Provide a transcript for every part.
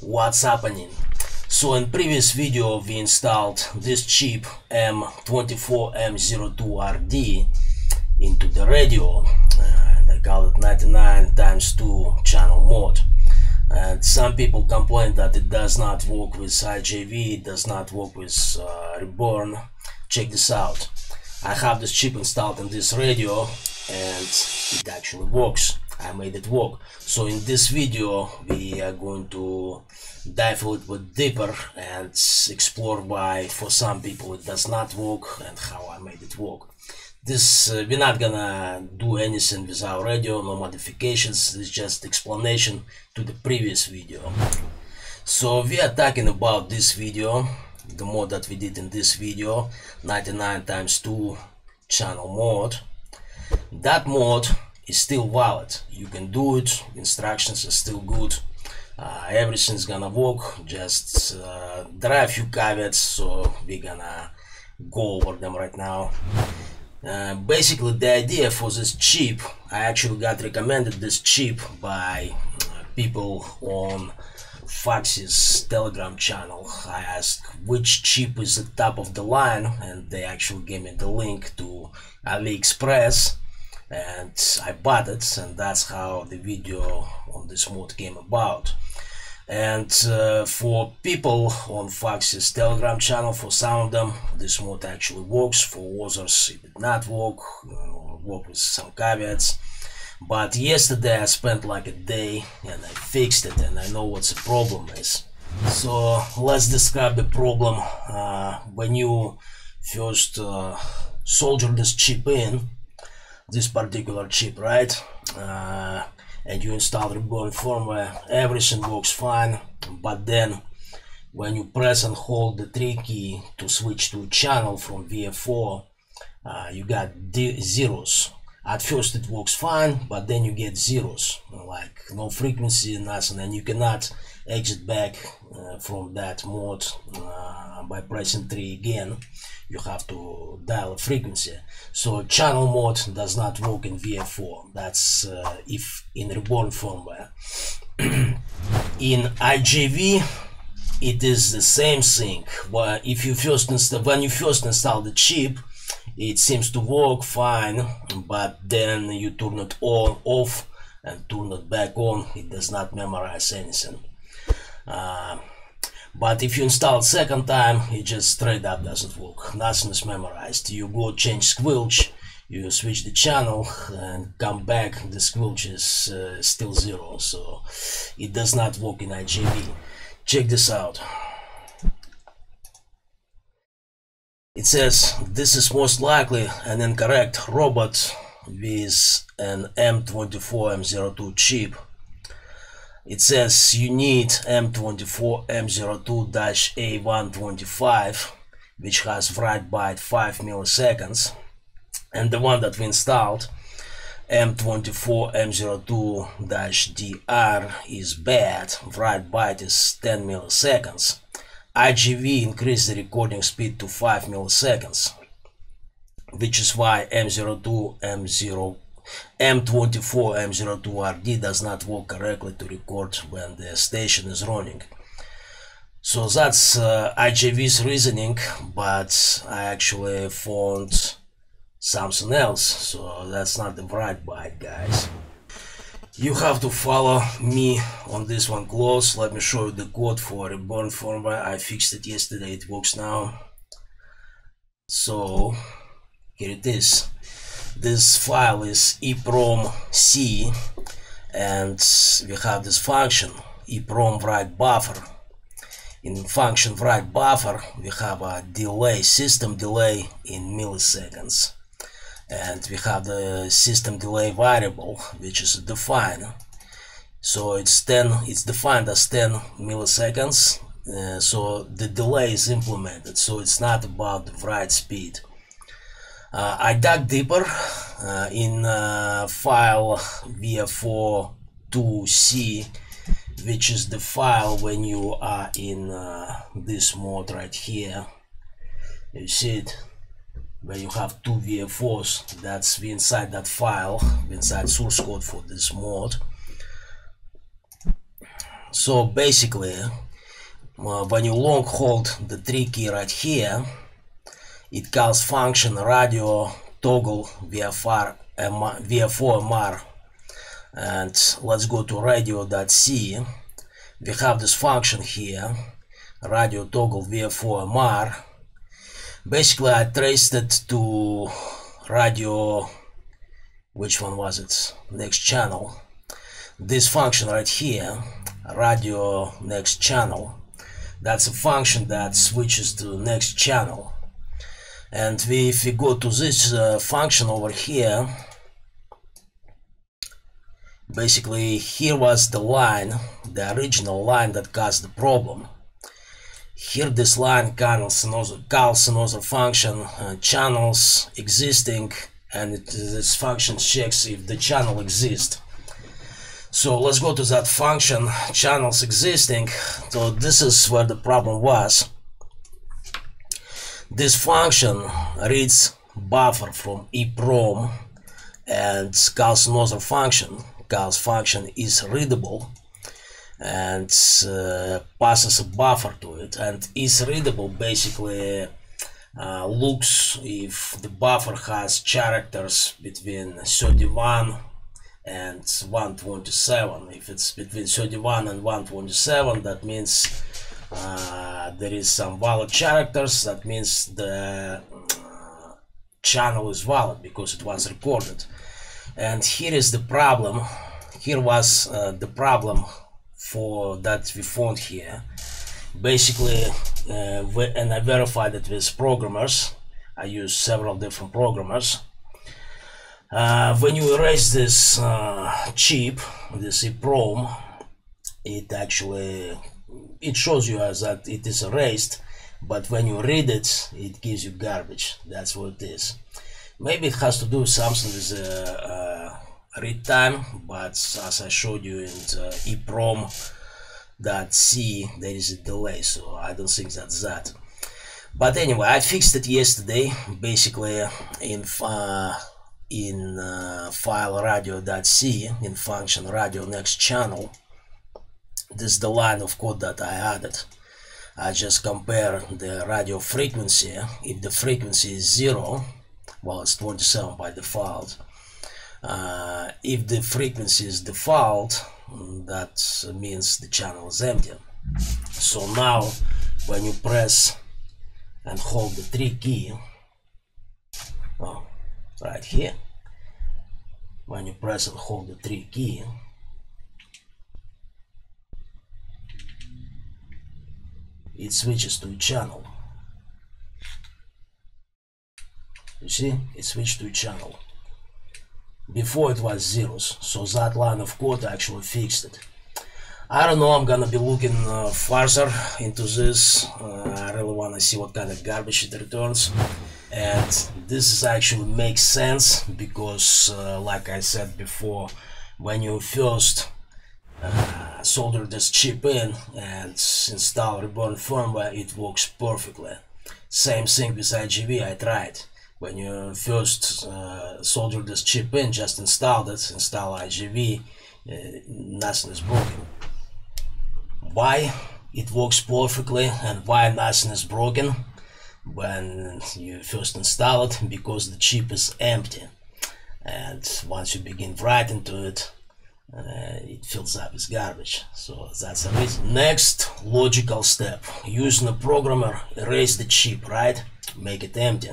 what's happening? So in previous video we installed this chip M24M02RD into the radio and I call it 99 times 2 channel mode. And some people complain that it does not work with IJV, it does not work with uh, Reborn. Check this out. I have this chip installed in this radio and it actually works I made it work. So in this video we are going to dive a little bit deeper and explore why for some people it does not work and how I made it work. This uh, we're not gonna do anything with our radio no modifications it's just explanation to the previous video. So we are talking about this video the mode that we did in this video 99 times 2 channel mode that mode is still valid. You can do it. Instructions are still good. Uh, everything's gonna work. Just uh, there are a few caveats so we're gonna go over them right now. Uh, basically the idea for this chip I actually got recommended this chip by uh, people on Fox's telegram channel. I asked which chip is the top of the line and they actually gave me the link to AliExpress and I bought it and that's how the video on this mod came about. And uh, for people on Fox's telegram channel for some of them this mod actually works. For others it did not work uh, work with some caveats. But yesterday I spent like a day and I fixed it and I know what the problem is. So let's describe the problem. Uh, when you first uh, solder this chip in this particular chip right? Uh, and you install reborn firmware everything works fine. But then when you press and hold the 3 key to switch to channel from VFO uh, you got zeros. At first it works fine but then you get zeros. Like no frequency nothing and you cannot exit back uh, from that mode. Uh, by pressing 3 again you have to dial frequency. So channel mode does not work in VFO that's uh, if in reborn firmware. In IJV it is the same thing. Well, if you first install when you first install the chip it seems to work fine but then you turn it on off and turn it back on. It does not memorize anything. Uh, but if you install second time it just straight up doesn't work. Nothing is memorized you go change squelch you switch the channel and come back the squelch is uh, still zero. So it does not work in IJV check this out. It says this is most likely an incorrect robot with an M24M02 chip it says you need M24 M02-A125 which has write byte 5 milliseconds. And the one that we installed M24 M02-DR is bad. Write byte is 10 milliseconds. IJV increased the recording speed to 5 milliseconds which is why M02 M0 M24 M02RD does not work correctly to record when the station is running. So that's uh, IJV's reasoning, but I actually found something else, so that's not the right byte, guys. You have to follow me on this one close. Let me show you the code for reborn firmware. I fixed it yesterday, it works now. So, here it is this file is EEPROM C and we have this function EEPROM write buffer. In function write buffer we have a delay system delay in milliseconds. And we have the system delay variable which is defined. So it's 10 it's defined as 10 milliseconds. Uh, so the delay is implemented. So it's not about the write speed uh, I dug deeper uh, in uh, file VF4-2C which is the file when you are in uh, this mode right here. You see it? Where you have two VFOs that's inside that file inside source code for this mode. So basically uh, when you long hold the 3 key right here it calls function radio toggle VFR VF4MR and let's go to radio.c we have this function here radio toggle VF4MR basically I traced it to radio which one was it? Next channel. This function right here radio next channel. That's a function that switches to next channel and we, if we go to this uh, function over here basically here was the line the original line that caused the problem. Here this line calls another, calls another function uh, channels existing and it, this function checks if the channel exists. So let's go to that function channels existing. So this is where the problem was this function reads buffer from EEPROM and calls another function. Calls function is readable and uh, passes a buffer to it and is readable basically uh, looks if the buffer has characters between 31 and 127 if it's between 31 and 127 that means uh, there is some valid characters that means the uh, channel is valid because it was recorded. And here is the problem here was uh, the problem for that we found here. Basically uh, and I verified it with programmers. I use several different programmers. Uh, when you erase this chip this EEPROM it actually it shows you as that it is erased but when you read it it gives you garbage. That's what it is. Maybe it has to do something with the uh, read time but as I showed you in EEPROM that C there is a delay so I don't think that's that. But anyway I fixed it yesterday basically in uh, in uh, file radio.c in function radio next channel this is the line of code that I added. I just compare the radio frequency. If the frequency is zero well it's 27 by default. Uh, if the frequency is default that means the channel is empty. So now when you press and hold the 3 key oh, right here. When you press and hold the 3 key it switches to channel. You see? It switched to channel. Before it was zeros so that line of code actually fixed it. I don't know I'm gonna be looking uh, further into this. Uh, I really want to see what kind of garbage it returns. And this is actually makes sense because uh, like I said before when you first uh, solder this chip in and install reborn firmware it works perfectly. Same thing with IJV I tried. When you first uh, solder this chip in just install it install IJV uh, nothing is broken. Why it works perfectly and why nothing is broken? When you first install it because the chip is empty. And once you begin writing to it uh, it fills up with garbage. So that's the reason. Next logical step. Using a programmer erase the chip right? Make it empty.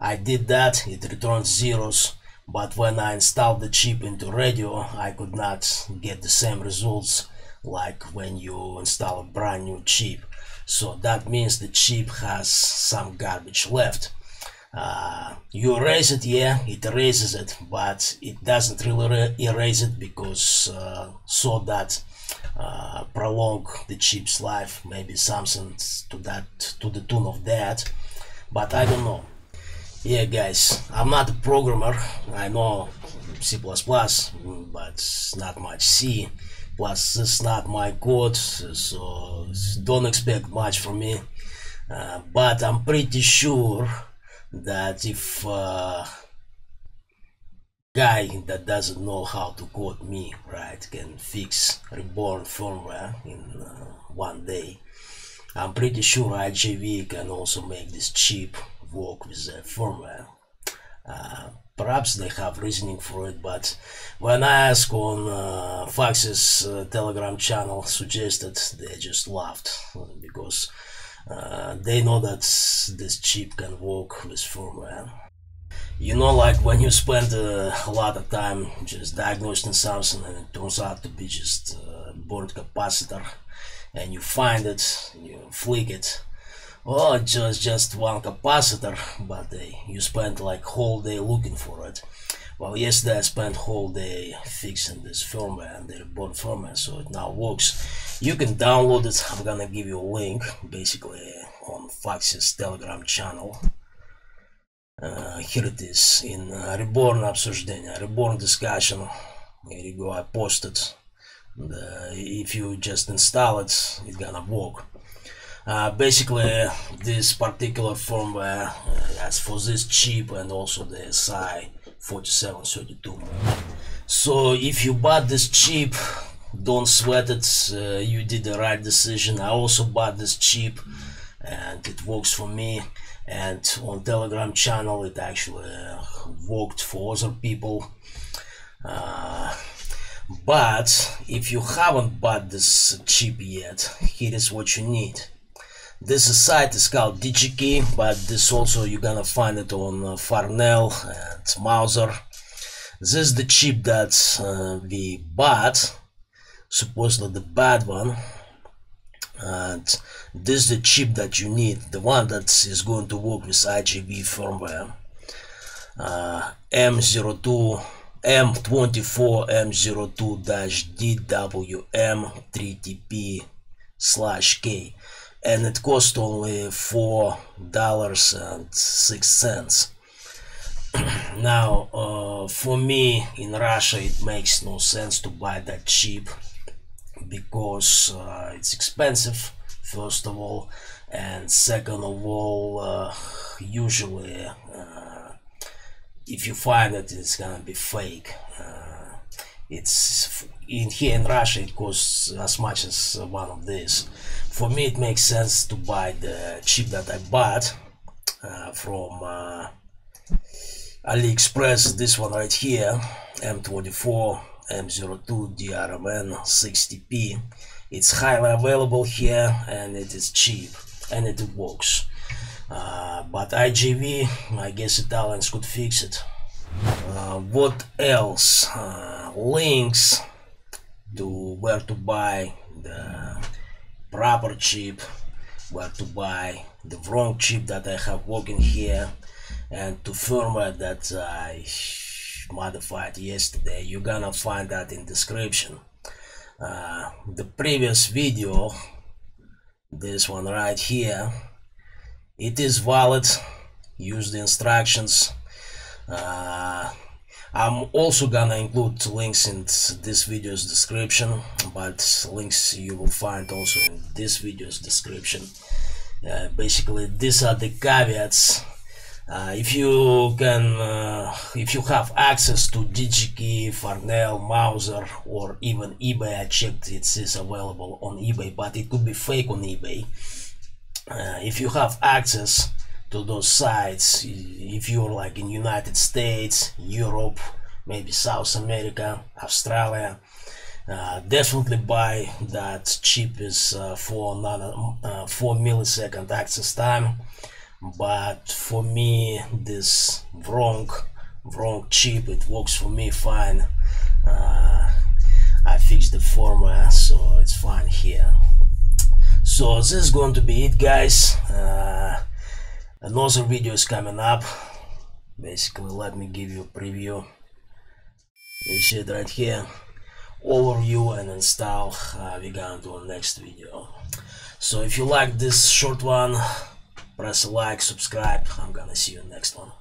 I did that, it returns zeros, but when I installed the chip into radio, I could not get the same results like when you install a brand new chip. So that means the chip has some garbage left. Uh, you erase it, yeah, it erases it, but it doesn't really erase it because uh, so that uh, prolong the chip's life, maybe something to that, to the tune of that, but I don't know. Yeah guys i'm not a programmer i know c++ but not much c plus it's not my code so don't expect much from me uh, but i'm pretty sure that if uh, guy that doesn't know how to code me right can fix reborn firmware in uh, one day i'm pretty sure IJV can also make this chip work with the firmware. Uh, perhaps they have reasoning for it but when i asked on uh, fox's uh, telegram channel suggested they just laughed because uh, they know that this chip can work with firmware you know like when you spend uh, a lot of time just diagnosing something and it turns out to be just a burnt capacitor and you find it you flick it. Well just just one capacitor but uh, you spend like whole day looking for it well yesterday i spent whole day fixing this firmware and the reborn firmware so it now works you can download it i'm gonna give you a link basically on fox's telegram channel uh, here it is in uh, reborn обсуждение reborn discussion here you go i posted the, if you just install it it's gonna work uh, basically this particular firmware uh, as for this chip and also the SI 4732 so if you bought this chip don't sweat it uh, you did the right decision. I also bought this chip and it works for me. And on telegram channel it actually uh, worked for other people. Uh, but if you haven't bought this chip yet here is what you need this site is called DigiKey but this also you're gonna find it on uh, Farnell and Mouser. this is the chip that uh, we bought supposedly the bad one and this is the chip that you need the one that is going to work with IJV firmware uh, M02 M24 M02-DWM 3TP slash K and it cost only four dollars and six cents. Now uh, for me in Russia it makes no sense to buy that cheap because uh, it's expensive first of all. And second of all uh, usually uh, if you find it it's gonna be fake. Uh, it's in here in Russia it costs as much as one of these. For me it makes sense to buy the chip that I bought uh, from uh, AliExpress this one right here M24 M02 DRMN 6TP it's highly available here and it is cheap and it works. Uh, but IJV I guess Italians could fix it uh, what else? Uh, links to where to buy the proper chip where to buy the wrong chip that I have working here and to firmware that I modified yesterday. You're gonna find that in description. Uh, the previous video this one right here it is valid. Use the instructions I'm also gonna include links in this video's description but links you will find also in this video's description. Uh, basically these are the caveats. Uh, if you can uh, if you have access to DigiKey, Farnell, Mouser or even eBay I checked it is available on eBay but it could be fake on eBay. Uh, if you have access to those sites. If you're like in United States Europe maybe South America Australia uh, definitely buy that cheapest uh, for another uh, 4 millisecond access time. But for me this wrong wrong chip it works for me fine. Uh, I fixed the firmware so it's fine here. So this is going to be it guys. Uh, another video is coming up. Basically let me give you a preview. You see it right here. Overview and install. Uh, we're gonna do next video. So if you like this short one press like subscribe. I'm gonna see you next one